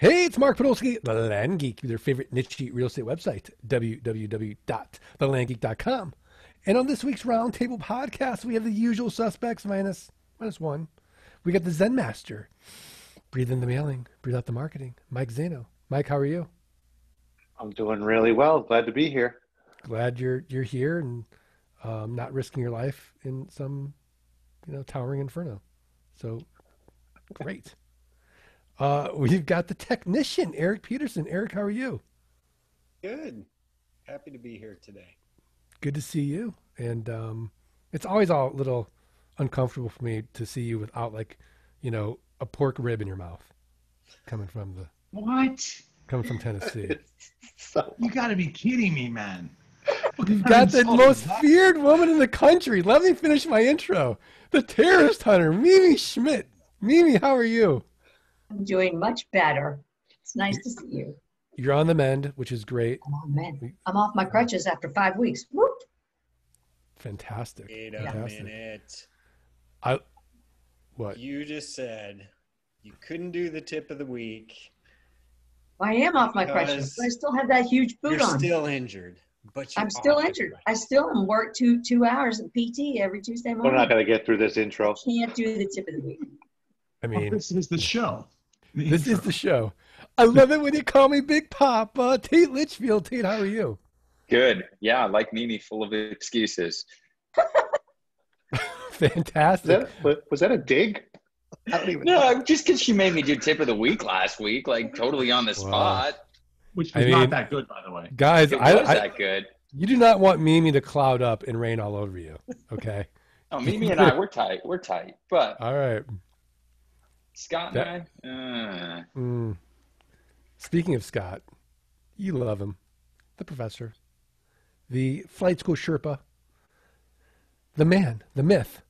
Hey, it's Mark Podolsky, the Land Geek, your favorite niche real estate website, www.thelandgeek.com. And on this week's Roundtable podcast, we have the usual suspects minus minus one. We got the Zen Master. Breathe in the mailing, breathe out the marketing. Mike Zaino. Mike, how are you? I'm doing really well. Glad to be here. Glad you're you're here and um, not risking your life in some, you know, towering inferno. So great. Uh, we've got the technician, Erik Peterson. Erik, how are you? Good. Happy to be here today. Good to see you. And um, it's always a little uncomfortable for me to see you without, like, you know, a pork rib in your mouth coming from the What? coming from Tennessee. So You got to be kidding me, man. You've got the most feared woman in the country. Let me finish my intro. The terrorist hunter, Mimi Schmitt. Mimi, how are you? I'm doing much better. It's nice to see you. You're on the mend, which is great. Oh man, I'm off my crutches after five weeks. Whoop. Fantastic. Wait a Fantastic. minute. I what? You just said you couldn't do the tip of the week. I am off my crutches, but I still have that huge boot on. You're on. still injured, but you're I'm still injured. I still am work two two hours in PT every Tuesday morning. we're not going to get through this intro. Can't do the tip of the week. I Well, mean, oh, this is the show. The this is the show. I love it when you call me Big Papa. Tate Litchfield. Tate, how are you? Good. Yeah, like Mimi, full of excuses. Is Fantastic. that, was that a dig? I don't even know. No, just because she made me do tip of the week last week, like totally on the Wow. spot. which I mean- not that good, by the way. Guys, It I, was I that good. you do not want Mimi to cloud up and rain all over you. Okay. Oh, Mimi and I, we're tight. We're tight. But all right. Scott and I, uh, Mm. Speaking of Scott, you love him. The professor, the flight school Sherpa, the man, the myth.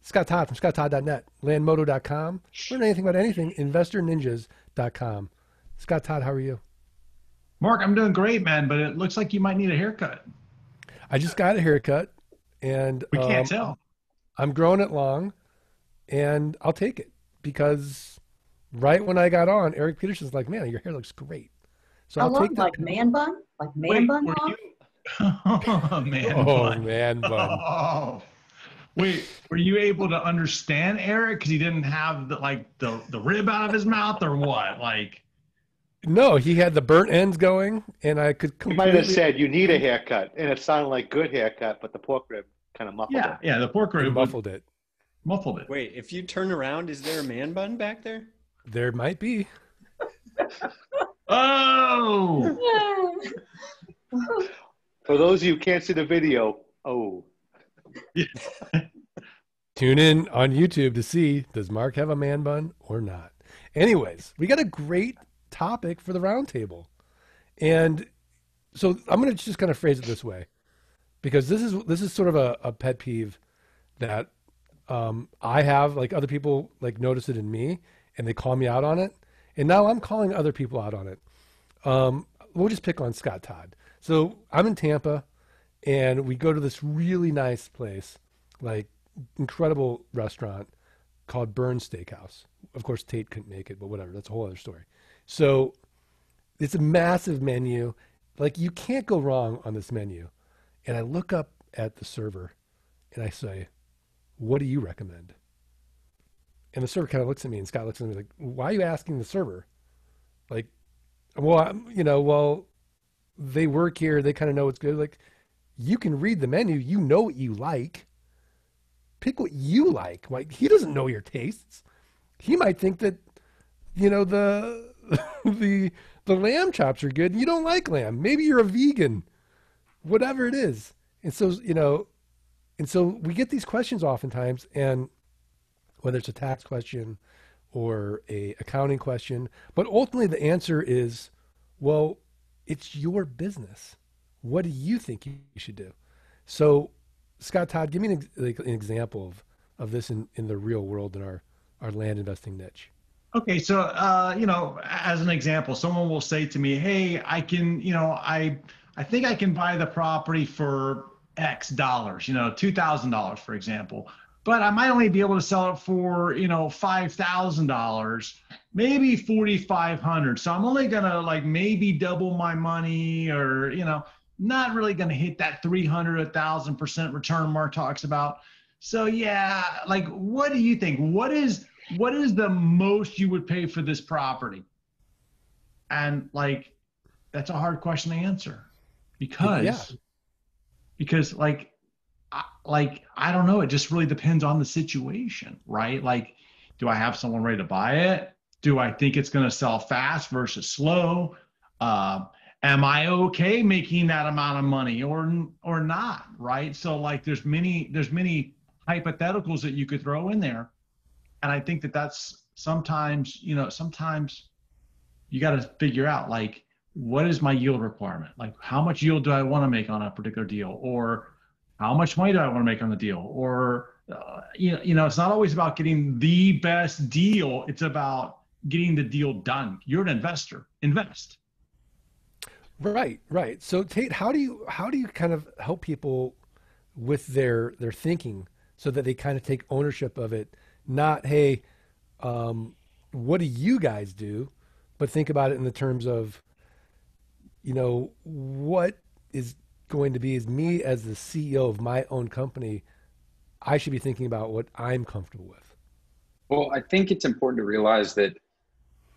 Scott Todd from scotttodd.net, landmodo.com. Learn anything about anything, investorninjas.com. Scott Todd, how are you? Mark, I'm doing great, man, but it looks like you might need a haircut. I just got a haircut and We can't um, tell. I'm growing it long and I'll take it because right when I got on, Erik Peterson's like, man, your hair looks great. So How I'll long? take that. Like man bun? Like man Wait, bun? were long? you? oh man, oh, bun. man, bun. Oh. Wait, were you able to understand Erik because he didn't have the like the the rib out of his mouth or what? Like, No, he had the burnt ends going, and I could You might have said you need a haircut, and it sounded like good haircut, but the pork rib kind of muffled yeah, it. yeah, the pork I rib muffled muffled, it. Muffled it. Wait, if you turn around, is there a man bun back there? There might be. Oh, For those of you who can't see the video, oh, Tune in on YouTube to see does Mark have a man bun or not. Anyways, we got a great topic for the roundtable, and so I'm going to just kind of phrase it this way, because this is this is sort of a, a pet peeve that um, I have. Like other people like notice it in me, and they call me out on it, and now I'm calling other people out on it. Um, we'll just pick on Scott Todd. So I'm in Tampa, and we go to this really nice place, like incredible restaurant called Burn Steakhouse. Of course, Tate couldn't make it, but whatever. That's a whole other story. So it's a massive menu. Like you can't go wrong on this menu. And I look up at the server and I say, What do you recommend? And the server kind of looks at me and Scott looks at me like, Why are you asking the server? Like, well, I'm, you know, well, they work here. They kind of know what's good. Like, you can read the menu. You know what you like. Pick what you like. Like, he doesn't know your tastes. He might think that, you know, the the the lamb chops are good and you don't like lamb. Maybe you're a vegan. Whatever it is. And so, you know, and so we get these questions oftentimes and whether it's a tax question or a accounting question, but ultimately the answer is, well, it's your business. What do you think you should do? So, Scott Todd, give me an, like, an example of, of this in, in the real world in our, our land investing niche. Okay, so uh, you know, as an example, someone will say to me, "Hey, I can, you know, I I think I can buy the property for X dollars, you know, two thousand dollars, for example. but I might only be able to sell it for you know five thousand dollars, maybe forty five hundred. So I'm only gonna like maybe double my money, or you know, not really gonna hit that three hundred, a thousand percent return Mark talks about. So yeah, like what do you think? What is what is the most you would pay for this property? And like that's a hard question to answer because Yeah. Because like I, like I don't know. It just really depends on the situation, right? Like, do I have someone ready to buy it? Do I think it's going to sell fast versus slow? Uh, am I okay making that amount of money or or not? Right. So like, there's many there's many hypotheticals that you could throw in there, and I think that that's sometimes you know sometimes you got to figure out like what is my yield requirement? Like, how much yield do I want to make on a particular deal, or how much money do I want to make on the deal? Or, uh, you, know, you know, it's not always about getting the best deal. It's about getting the deal done. You're an investor. Invest. Right, right. So Tate, how do you how do you kind of help people with their their thinking so that they kind of take ownership of it? Not, hey, um, what do you guys do? But think about it in the terms of, you know, what is going to be is me as the CEO of my own company. I should be thinking about what I'm comfortable with. Well, I think it's important to realize that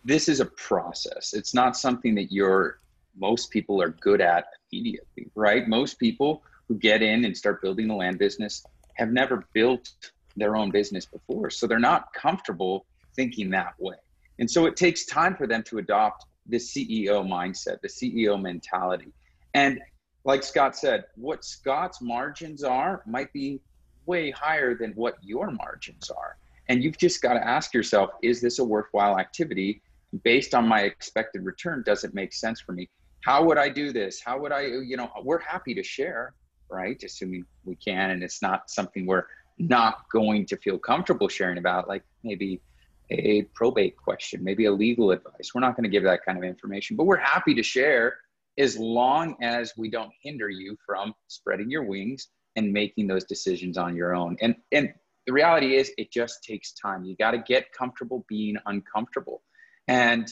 this is a process. It's not something that you're most people are good at immediately, right? Most people who get in and start building a land business have never built their own business before. So they're not comfortable thinking that way. And so it takes time for them to adopt the CEO mindset, the CEO mentality. And like Scott said, what Scott's margins are might be way higher than what your margins are. And you've just got to ask yourself, is this a worthwhile activity? Based on my expected return, does it make sense for me? How would I do this? How would I, you know, we're happy to share, right? Assuming we can, and it's not something we're not going to feel comfortable sharing about, like maybe a probate question, maybe a legal advice. We're not going to give that kind of information, but we're happy to share as long as we don't hinder you from spreading your wings and making those decisions on your own. And and the reality is it just takes time. You got to get comfortable being uncomfortable. And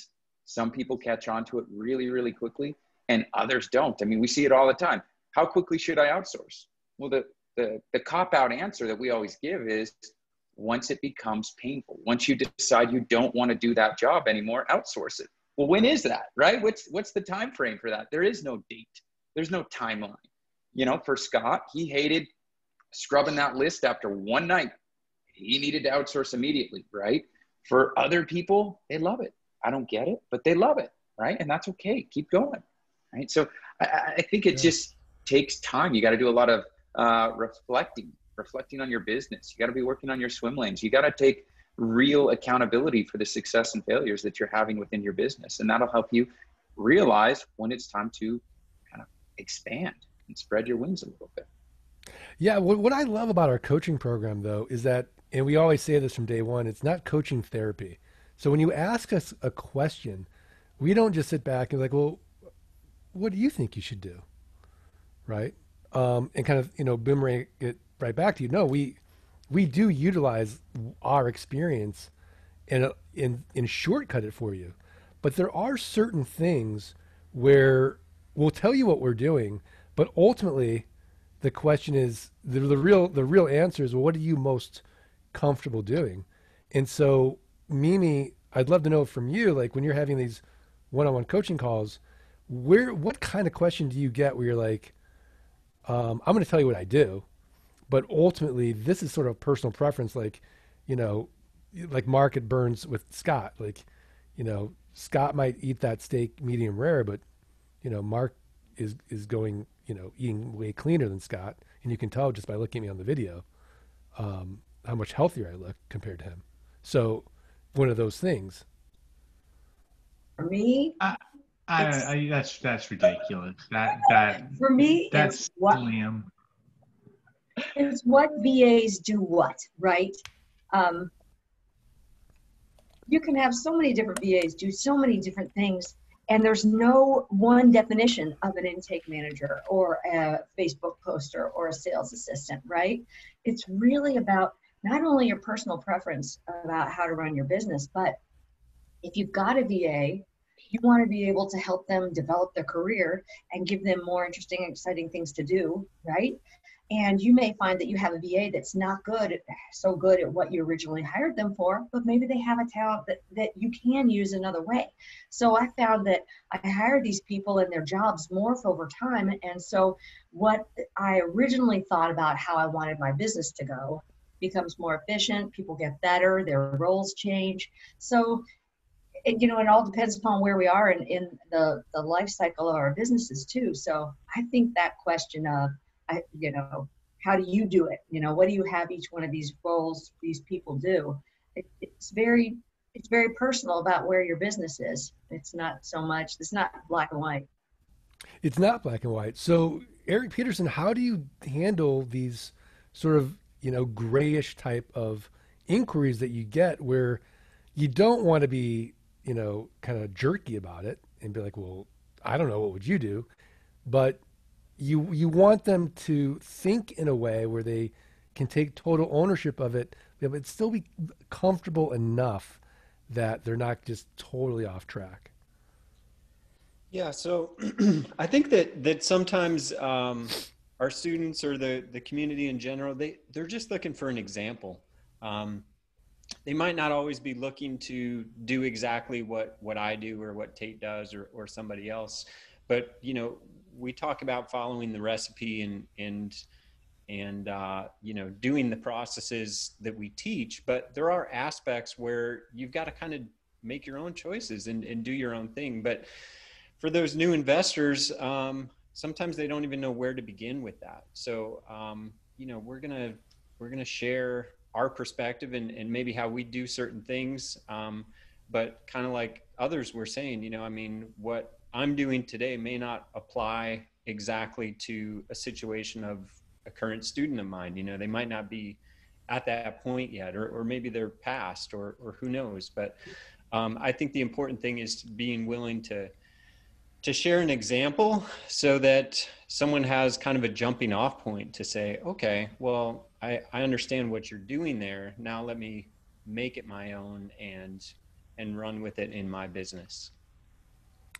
some people catch on to it really, really quickly, and others don't. I mean, we see it all the time. How quickly should I outsource? Well, the the, the cop out answer that we always give is once it becomes painful, once you decide you don't want to do that job anymore, outsource it. Well, when is that, right? What's what's the time frame for that? There is no date. There's no timeline. You know, for Scott, he hated scrubbing that list after one night. He needed to outsource immediately, right? For other people, they love it. I don't get it, but they love it, right? And that's okay. Keep going, right? So I, I think it Yeah. just takes time. You got to do a lot of uh, reflecting, reflecting on your business. You got to be working on your swim lanes. You got to take real accountability for the success and failures that you're having within your business, and that'll help you realize when it's time to kind of expand and spread your wings a little bit. Yeah, what, what I love about our coaching program, though, is that, and we always say this from day one, it's not coaching therapy. So when you ask us a question, we don't just sit back and like, well, what do you think you should do, right? Um, and kind of you know boomerang it right back to you. No, we we do utilize our experience and and and shortcut it for you, but there are certain things where we'll tell you what we're doing, but ultimately the question is the, the real the real answer is well, what are you most comfortable doing? And so mimi i'd love to know from you like when you're having these one-on-one coaching calls where what kind of question do you get where you're like um, i'm going to tell you what i do but ultimately this is sort of personal preference like you know like mark it Bern's with scott like you know scott might eat that steak medium rare but you know mark is is going you know eating way cleaner than scott and you can tell just by looking at me on the video um, how much healthier i look compared to him so one of those things For me, I, It's- I, that's that's ridiculous. That that for me, that's it's what Liam. It's what VAs do what, right? Um, you can have so many different VAs do so many different things, and there's no one definition of an intake manager or a Facebook poster or a sales assistant, right? It's really about not only your personal preference about how to run your business, but if you've got a VA, you want to be able to help them develop their career and give them more interesting, exciting things to do, right? And you may find that you have a VA that's not good, so good at what you originally hired them for, but maybe they have a talent that, that you can use another way. So I found that I hire these people and their jobs morph over time. And so what I originally thought about how I wanted my business to go becomes more efficient, people get better, their roles change. So it, you know, it all depends upon where we are in, in the, the life cycle of our businesses too. So I think that question of I, you know, how do you do it? You know, what do you have each one of these roles, these people do? It, it's very, it's very personal about where your business is. It's not so much, it's not black and white. It's not black and white. So, Erik Peterson, how do you handle these sort of, you know, grayish type of inquiries that you get where you don't want to be, you know, kind of jerky about it and be like, well, I don't know, what would you do? But you you want them to think in a way where they can take total ownership of it, but still be comfortable enough that they're not just totally off track. Yeah, so I think that that sometimes um, our students or the the community in general they they're just looking for an example. Um, they might not always be looking to do exactly what what I do or what Tate does or or somebody else, but you know we talk about following the recipe and and and uh, you know doing the processes that we teach but there are aspects where you've got to kind of make your own choices and, and do your own thing. But for those new investors um, sometimes they don't even know where to begin with that. So um, you know we're gonna we're gonna share our perspective and, and maybe how we do certain things. Um, but kind of like others were saying you know i mean what I'm doing today may not apply exactly to a situation of a current student of mine. You know, they might not be at that point yet, or, or maybe they're past, or, or who knows. But um, I think the important thing is being willing to to share an example so that someone has kind of a jumping off point to say, okay, well, I, I understand what you're doing there. Now let me make it my own and and run with it in my business.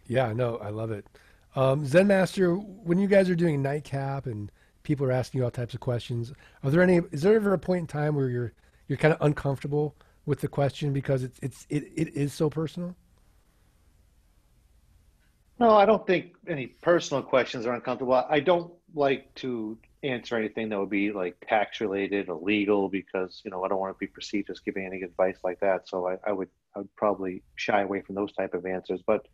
Yeah, no, I love it. Um, Zen Master, when you guys are doing nightcap and people are asking you all types of questions, are there any? Is there ever a point in time where you're you're kind of uncomfortable with the question because it's it's it, it is so personal? No, I don't think any personal questions are uncomfortable. I don't like to answer anything that would be like tax related, illegal, because you know I don't want to be perceived as giving any advice like that. So I, I would I would probably shy away from those type of answers. But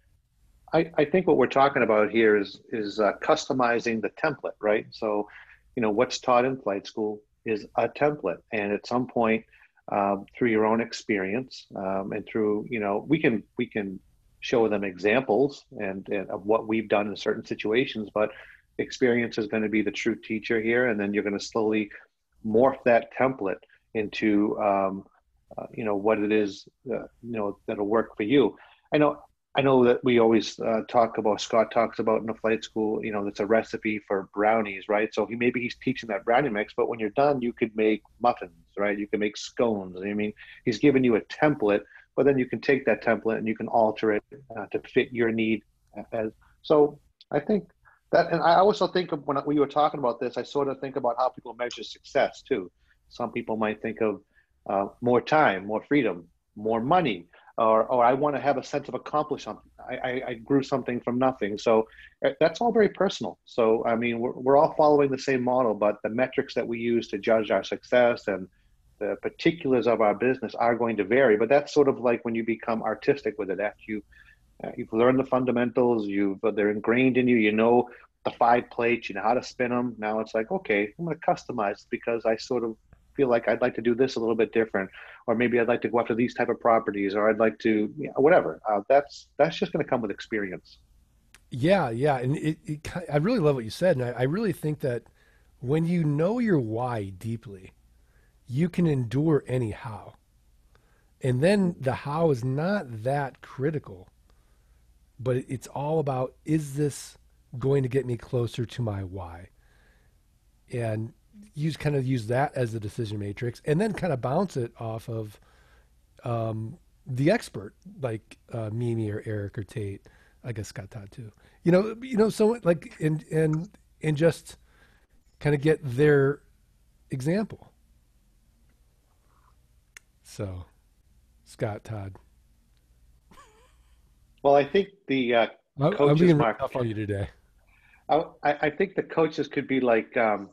I, I think what we're talking about here is is uh, customizing the template, right? So, you know, what's taught in flight school is a template, and at some point, um, through your own experience um, and through, you know, we can we can show them examples and, and of what we've done in certain situations, but experience is going to be the true teacher here, and then you're going to slowly morph that template into, um, uh, you know, what it is, uh, you know, that'll work for you. I know I know that we always uh, talk about Scott talks about in the flight school. You know, it's a recipe for brownies, right? So he maybe he's teaching that brownie mix, but when you're done, you could make muffins, right? You can make scones. I mean, he's giving you a template, but then you can take that template and you can alter it uh, to fit your need. As so, I think that, and I also think of when, we were talking about this, I sort of think about how people measure success too. Some people might think of uh, more time, more freedom, more money or, or I want to have a sense of accomplish something. I, I, I, grew something from nothing. So uh, that's all very personal. So, I mean, we're, we're all following the same model, but the metrics that we use to judge our success and the particulars of our business are going to vary. But that's sort of like when you become artistic with it. After you, uh, you've learned the fundamentals, you've they're ingrained in you. You know the five plates, you know how to spin them. Now it's like, okay, I'm going to customize because I sort of feel like I'd like to do this a little bit different, or maybe I'd like to go after these type of properties, or I'd like to, you know, whatever. Uh, that's that's just going to come with experience. Yeah, yeah, and it, it, I really love what you said, and I, I really think that when you know your why deeply, you can endure anyhow, and then the how is not that critical, but it's all about is this going to get me closer to my why, and use kind of use that as the decision matrix, and then kind of bounce it off of um, the expert like uh, Mimi or Erik or Tate. I guess Scott Todd too. You know, you know, so like and and and just kind of get their example. So, Scott Todd. Well, I think the uh, I- I'm being mark. tough on you today. I, I think the coaches could be like um,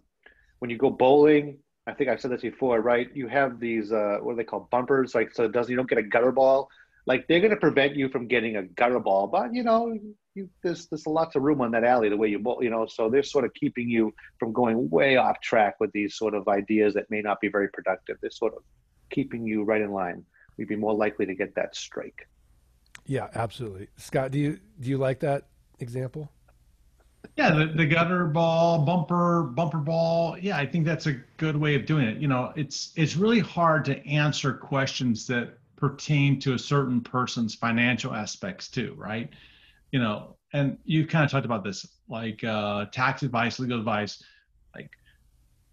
when you go bowling. I think I've said this before, right? You have these uh, what are they called bumpers, like so it doesn't you don't get a gutter ball. Like they're going to prevent you from getting a gutter ball, but you know, you, there's there's lots of room on that alley the way you bowl, you know. So they're sort of keeping you from going way off track with these sort of ideas that may not be very productive. They're sort of keeping you right in line. We'd be more likely to get that strike. Yeah, absolutely. Scott, do you do you like that example? Yeah, the, the gutter ball, bumper, bumper ball. Yeah, I think that's a good way of doing it. You know, it's it's really hard to answer questions that pertain to a certain person's financial aspects too, right? You know, and you kind of talked about this, like uh, tax advice, legal advice. Like,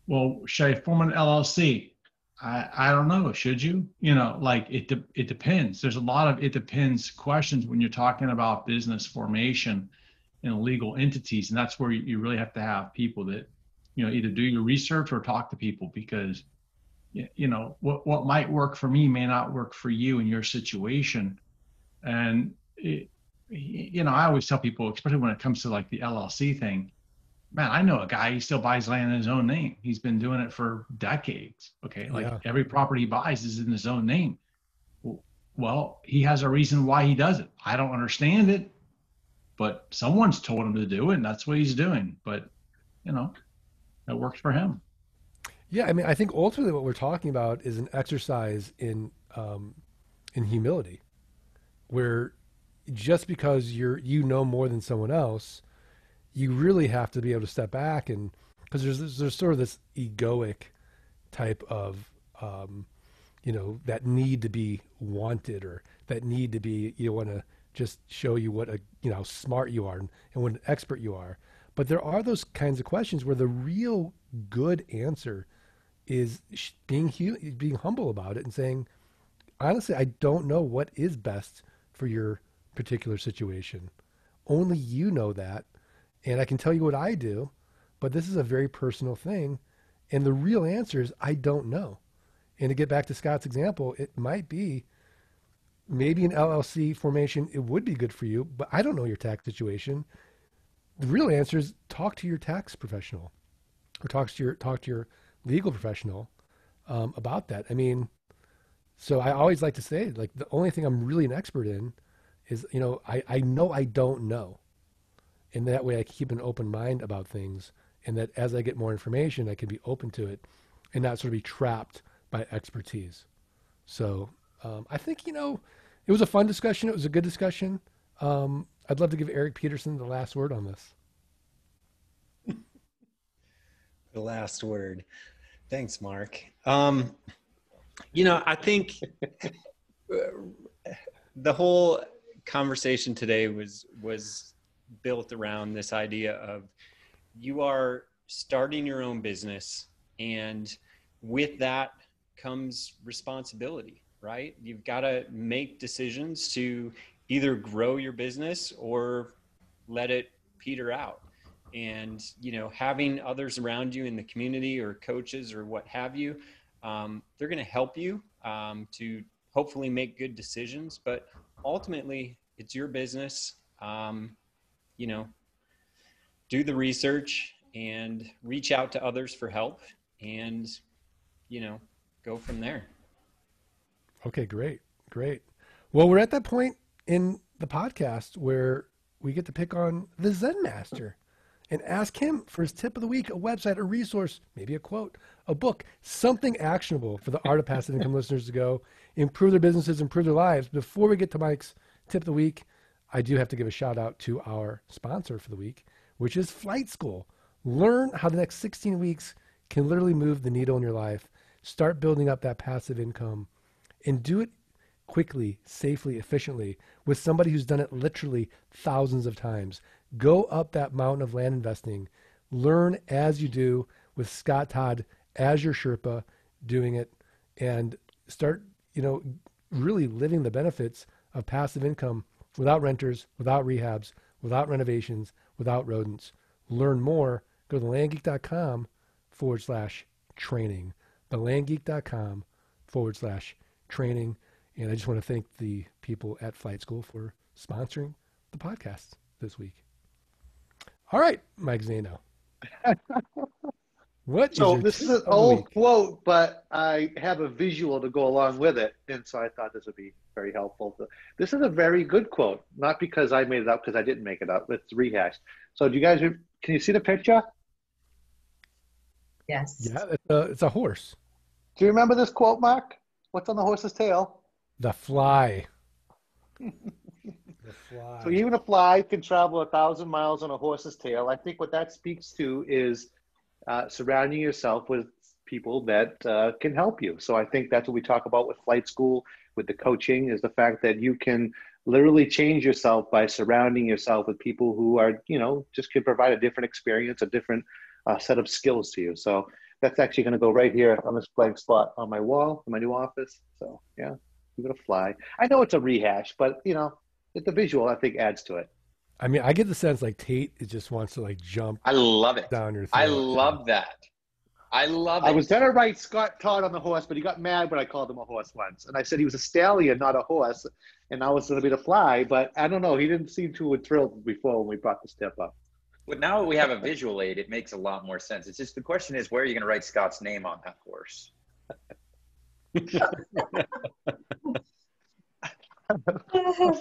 well, should I form an LLC? I I don't know. Should you? You know, like it de- it depends. There's a lot of it depends questions when you're talking about business formation in legal entities and that's where you, you really have to have people that you know either do your research or talk to people because you know what what might work for me may not work for you in your situation. And it, you know i always tell people especially when it comes to like the llc thing man i know a guy he still buys land in his own name. He's been doing it for decades okay? Like Yeah. every property he buys is in his own name. Well he has a reason why he does it. I don't understand it but someone's told him to do it and that's what he's doing. But you know that works for him. Yeah, I mean, I think ultimately what we're talking about is an exercise in um, in humility, where just because you're you know more than someone else, you really have to be able to step back and because there's there's sort of this egoic type of um, you know that need to be wanted or that need to be you want to just show you what a you know smart you are and, and what an expert you are. But there are those kinds of questions where the real good answer is being hu- being humble about it and saying, honestly, I don't know what is best for your particular situation. Only you know that, and I can tell you what I do, but this is a very personal thing, and the real answer is I don't know. And to get back to Scott's example, it might be maybe an LLC formation. It would be good for you, but I don't know your tax situation. The real answer is talk to your tax professional, or talk to your talk to your legal professional um, about that. I mean, so I always like to say, like, the only thing I'm really an expert in is, you know, I, I know I don't know. And that way I keep an open mind about things. And that as I get more information, I can be open to it and not sort of be trapped by expertise. So um, I think, you know, it was a fun discussion. It was a good discussion. Um, I'd love to give Erik Peterson the last word on this. the last word. Thanks, Mark. Um, you know, I think the whole conversation today was was built around this idea of you are starting your own business, and with that comes responsibility, right? You've got to make decisions to either grow your business or let it peter out. And you know having others around you in the community or coaches or what have you um, they're going to help you um, to hopefully make good decisions. But ultimately it's your business. Um, you know do the research and reach out to others for help and you know go from there Okay, great, great. Well, we're at that point in the podcast where we get to pick on the Zen Master and ask him for his tip of the week, a website, a resource, maybe a quote, a book, something actionable for the Art of Passive Income listeners to go improve their businesses, improve their lives. Before we get to Mike's tip of the week, I do have to give a shout out to our sponsor for the week, which is Flight School. Learn how the next 16 weeks can literally move the needle in your life. Start building up that passive income and do it quickly, safely, efficiently with somebody who's done it literally thousands of times. Go up that mountain of land investing. Learn as you do with Scott Todd as your Sherpa doing it and start, you know, really living the benefits of passive income without renters, without rehabs, without renovations, without rodents. Learn more. Go to landgeek.com forward slash training. Thelandgeek.com forward slash training. And I just want to thank the people at Flight School for sponsoring the podcast this week. All right, Mike Zaino. What is So your this is an old week? quote, but I have a visual to go along with it, and so I thought this would be very helpful. This is a very good quote, not because I made it up, because I didn't make it up. It's rehashed. So, do you guys can you see the picture? Yes. Yeah, it's a, it's a horse. Do you remember this quote, Mark? What's on the horse's tail? The fly. the fly. So even a fly can travel a thousand miles on a horse's tail. I think what that speaks to is uh, surrounding yourself with people that uh, can help you. So I think that's what we talk about with flight school, with the coaching, is the fact that you can literally change yourself by surrounding yourself with people who are, you know, just can provide a different experience, a different uh, set of skills to you. So that's actually going to go right here on this blank spot on my wall in my new office. So yeah, I'm gonna fly. I know it's a rehash, but you know, the visual I think adds to it. I mean, I get the sense like Tate it just wants to like jump I love it. down your throat. I love that. I love it. I was gonna write Scott Todd on the horse, but he got mad when I called him a horse once, and I said he was a stallion, not a horse, and I was gonna be the fly. But I don't know. He didn't seem too thrilled before when we brought the step up. But now we have a visual aid. It makes a lot more sense. It's just the question is where are you going to write Scott's name on that horse?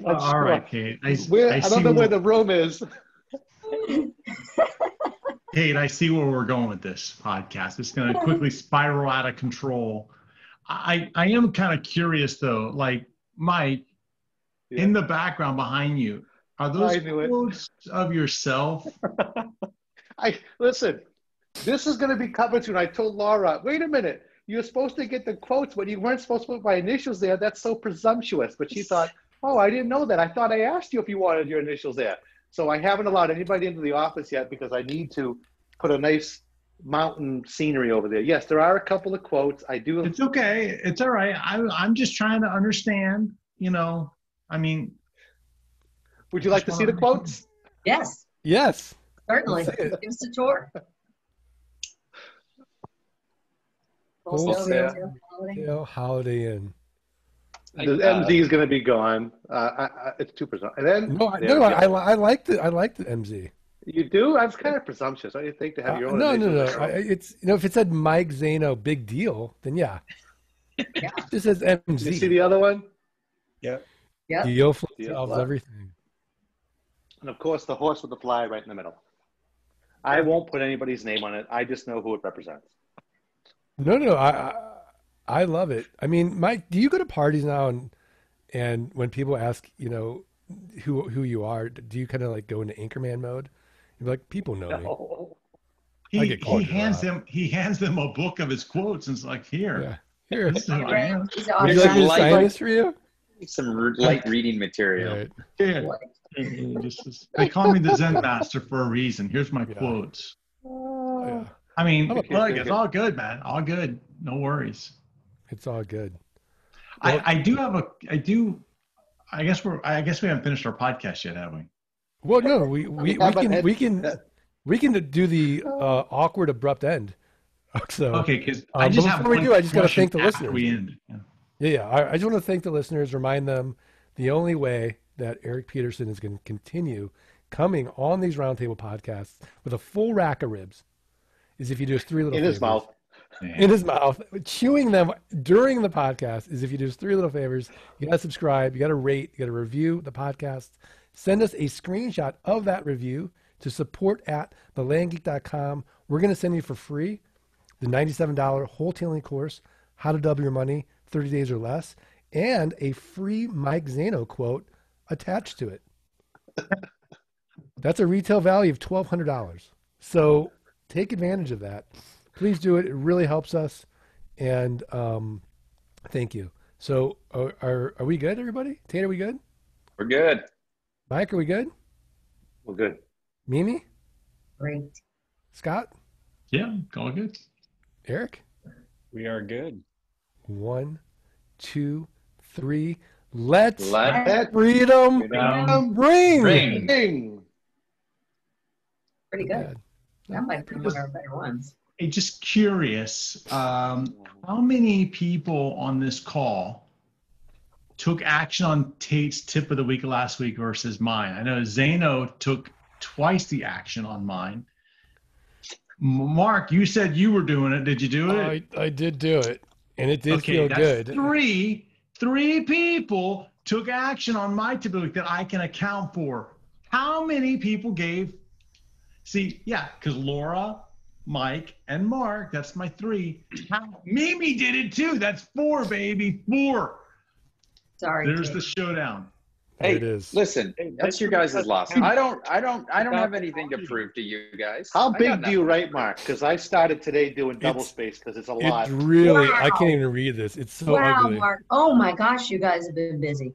All right, Kate. I, Where, I I, don't know where where, the room is. Kate, I see where we're going with this podcast. It's going to quickly spiral out of control. I, I am kind of curious though, like Mike, in the background behind you, are those knew it. quotes of yourself? I listen. This is going to be covered soon. I told Laura, wait a minute. You're supposed to get the quotes, but you weren't supposed to put my initials there. That's so presumptuous. But she thought, oh, I didn't know that. I thought I asked you if you wanted your initials there. So I haven't allowed anybody into the office yet because I need to put a nice mountain scenery over there. Yes, there are a couple of quotes. I do. It's okay. It's all right. I, I'm just trying to understand, you know, I mean, Would you like to see the quotes? Yes, Yes. certainly. Let's see it. Give us a tour. Wholesale. Wholesale holiday. You know, Holiday Inn. The Uh, MZ is going to be gone. Uh, I, I, it's too presumptuous. And then No, I, no, I, I, I like the I like the MZ. you do. That's kind of presumptuous. Don't you think to have your Uh, own? no, no, no. I, it's you know, if it said Mike Zaino, big deal, then yeah. Yeah. This says Did you see the other one? Yeah. Yo fl- Yo solves fly. everything. And of course, the horse with the fly right in the middle. I won't put anybody's name on it. I just know who it represents. No, no, I, I I love it. I mean, Mike, do you go to parties now and and when people ask, you know, who who you are, do you kind of like go into anchorman mode? You're like, people know me. No. I he, he hands them he hands them a book of his quotes and it's like, here. Yeah. Here. This is who I am. Would you like me Like- for you? Some light reading material. Right. Yeah. What? It just- they call me the Zen master for a reason. Here's my Yeah. quotes. Yeah. I mean, I'm look, a- it's all good, man. All good. No worries. It's all good. I, I do have a I do I guess we're I guess we haven't finished our podcast yet, have we? Well, no, we we, we haven't can we can we can do the uh, awkward abrupt end. So Okay, because Um, I just have before we do, I just gotta thank the listeners. We end. Yeah. Yeah, yeah. I, I just want to thank the listeners, remind them the only way that Erik Peterson is going to continue coming on these roundtable podcasts with a full rack of ribs is if you do his three little In his favors. mouth. In his mouth, chewing them during the podcast is if you do his three little favors. You got to subscribe, you got to rate, you got to review the podcast. Send us a screenshot of that review to support at thelandgeek.com. We're going to send you for free the $97 wholesaling course, How to Double Your Money 30 Days or Less, and a free Mike Zaino quote attached to it. That's a retail value of $1,200. So take advantage of that. Please do it. It really helps us. And um, thank you. So are, are, are we good, everybody? Tate, are we good? We're good. Mike, are we good? Well, good. Mimi? Great. Scott? Yeah, all good. Erik? We are good. One, two, three. Let's Let That freedom Um, ring. ring. thing. Pretty good. Yeah. That might be one of our better ones. Hey, just curious, um, how many people on this call took action on Tate's tip of the week last week versus mine? I know Zaino took twice the action on mine. Mark, you said you were doing it. Did you do it? I, I did do it, and it did feel that's good. Three, three people took action on my the that I can account for. How many people gave? See, yeah, because Laura, Mike, and Mark, that's my three. How, Mimi did it too. That's four, baby. Four. Sorry. There's the showdown. There Hey, it is. listen, Hey, that's your that's- guys' loss. I don't, I don't, I don't have anything to prove to you guys. How big do you write, Mark? Because I started today doing double It's- space because it's a lot. It's really, I can't even read this. It's so wow, ugly. Mark. Oh my gosh, you guys have been busy.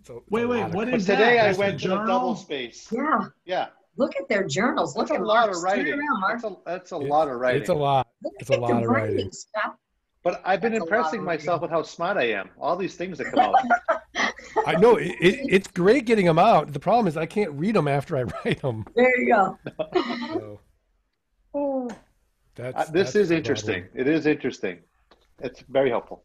It's a- it's Wait, wait, lot of what today that? I That's went to the journal? double space. Yeah. Yeah, Look at their journals. that's Look a lot Mark's. of writing. around, Mark. That's a that's a It's- lot of writing. It's a lot. Look It's a lot of writing. writing. Stop. But I've been That's impressing myself with how smart I am. All these things that come out. I know it, it, it's great getting them out. The problem is I can't read them after I write them. There you go. So that's, Uh, this that's is interesting. problem. It is interesting. It's very helpful.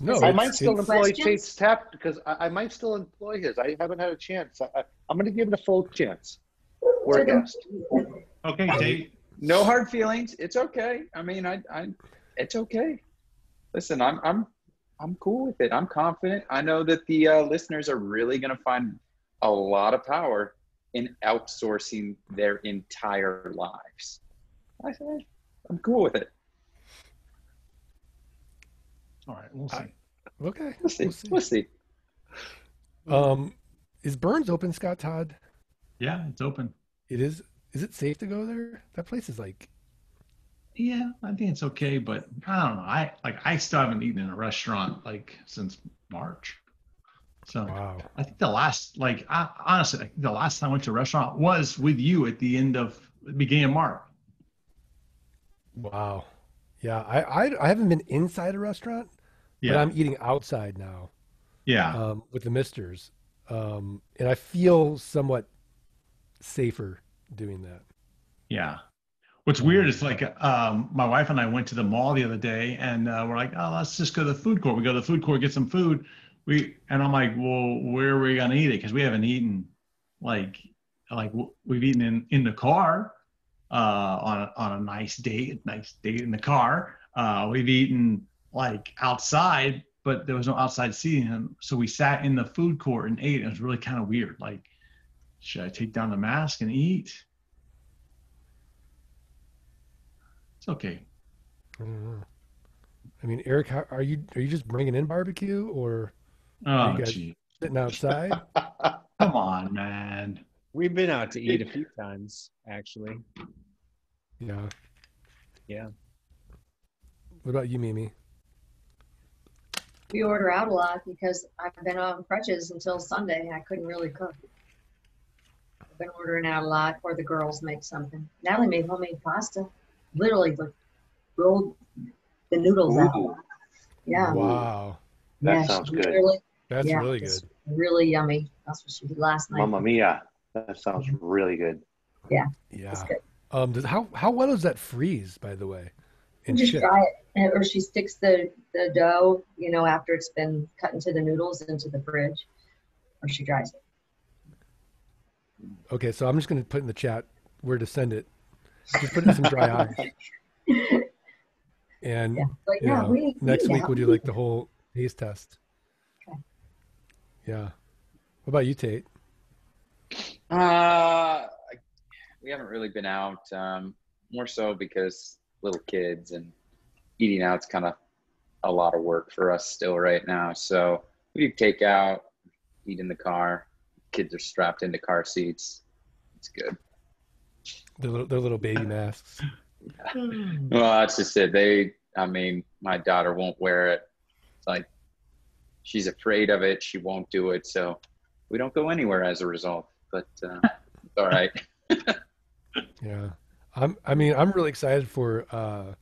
No, I might still employ Questions? Tate's tap because I, I might still employ his. I haven't had a chance. I, I, I'm going to give it a full chance. We're a guest. Okay, Tate. No hard feelings. It's okay. I mean, I, I, it's okay. Listen, I'm, I'm, I'm cool with it. I'm confident. I know that the uh, listeners are really going to find a lot of power in outsourcing their entire lives. I say, I'm cool with it. All right, we'll see. I- Okay. We'll see. We'll see. We'll see. Um, is Bern's open, Scott Todd? yeah, it's open. It is. Is it safe to go there? That place is like. Yeah, I think it's okay, but I don't know. I like I still haven't eaten in a restaurant like since March. So Wow. I think the last, like, I, honestly, I think the last time I went to a restaurant was with you at the end of beginning of March. Wow. Yeah, I, I I haven't been inside a restaurant, but I'm eating outside now yeah, um, with the Misters, um, and I feel somewhat safer doing that. yeah. What's weird is like, um, my wife and I went to the mall the other day, and uh, we're like, oh, let's just go to the food court. We go to the food court, get some food. We and I'm like, well, where are we gonna eat it? Because we haven't eaten, like, like we've eaten in in the car, uh, on a, on a nice date, nice date in the car. Uh, we've eaten like outside, but there was no outside seating, so we sat in the food court and ate. It was really kind of weird. Like, should I take down the mask and eat? It's okay. I don't know. I mean, Erik, how, are you are you just bringing in barbecue or Oh, You guys- gee. sitting outside? Come on, man. We've been out to eat a few times, actually. yeah. Yeah. What about you, Mimi? We order out a lot because I've been on crutches until Sunday. I couldn't really cook. I've been ordering out a lot, or the girls make something. Natalie made homemade pasta. Literally, the rolled the noodles out. Yeah. Wow, That yeah, sounds good. Really, that's yeah, really good. Really yummy. That's what she did last night. Mamma mia. That sounds really good. Yeah. It's good. Um, does, how how well does that freeze, by the way? And just ship? fry it, or she sticks the, the dough, you know, after it's been cut into the noodles into the fridge, or she dries it. Okay, so I'm just going to put in the chat where to send it. Just put it in some dry ice. And Yeah, but you yeah, know, we next we week now- we'll do like the whole taste test. Okay. Yeah. What about you, Tate? Uh, we haven't really been out. Um, more so because little kids and eating out's kind of a lot of work for us still right now. So we do takeout, eat in the car. Kids are strapped into car seats. It's good. The little, their little baby masks. Well, that's just it. They, I mean, my daughter won't wear it. It's like she's afraid of it. She won't do it. So we don't go anywhere as a result. But uh, it's all right. Yeah. I'm. I mean, I'm really excited for uh,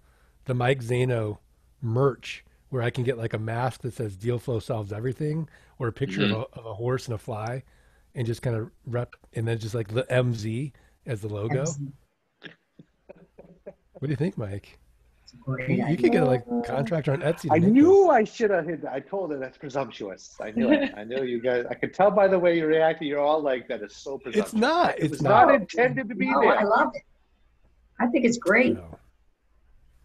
the Mike Zaino merch, where I can get like a mask that says "Deal Flow solves everything," or a picture of, a, of a horse and a fly, and just kind of rep, and then just like the MZ as the logo. What do you think, Mike? Great You, you could get a like contractor on Etsy. I make knew I should have hit that. I told her that's presumptuous. I knew it. I knew you guys. I could tell by the way you reacted. You're all like, "That is so presumptuous." It's not. It's was not. not intended to be No, I love it. I think it's great. No.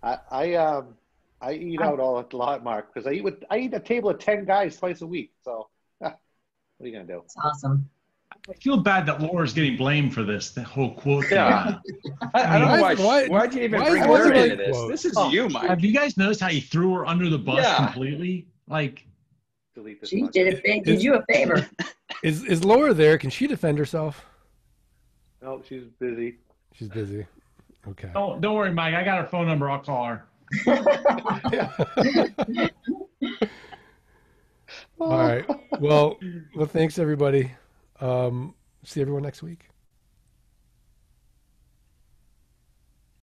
I, I um I eat out all a lot, Mark, because I eat with I eat a table of ten guys twice a week. So what are you gonna do? It's awesome. I feel bad that Laura's getting blamed for this. The whole quote. thing. Yeah. I, I don't know Why why. is- why- Why'd you even why bring her into this? Whoa. This is Oh. you, Mike. Have you guys noticed how he threw her under the bus Yeah. completely? Like, Delete this. She one. did it big. Did you a favor? Is is Laura there? Can she defend herself? No, she's busy. She's busy. Okay. don't don't worry, Mike. I got her phone number. I'll call her. All right. Well, well, thanks everybody. Um, see everyone next week.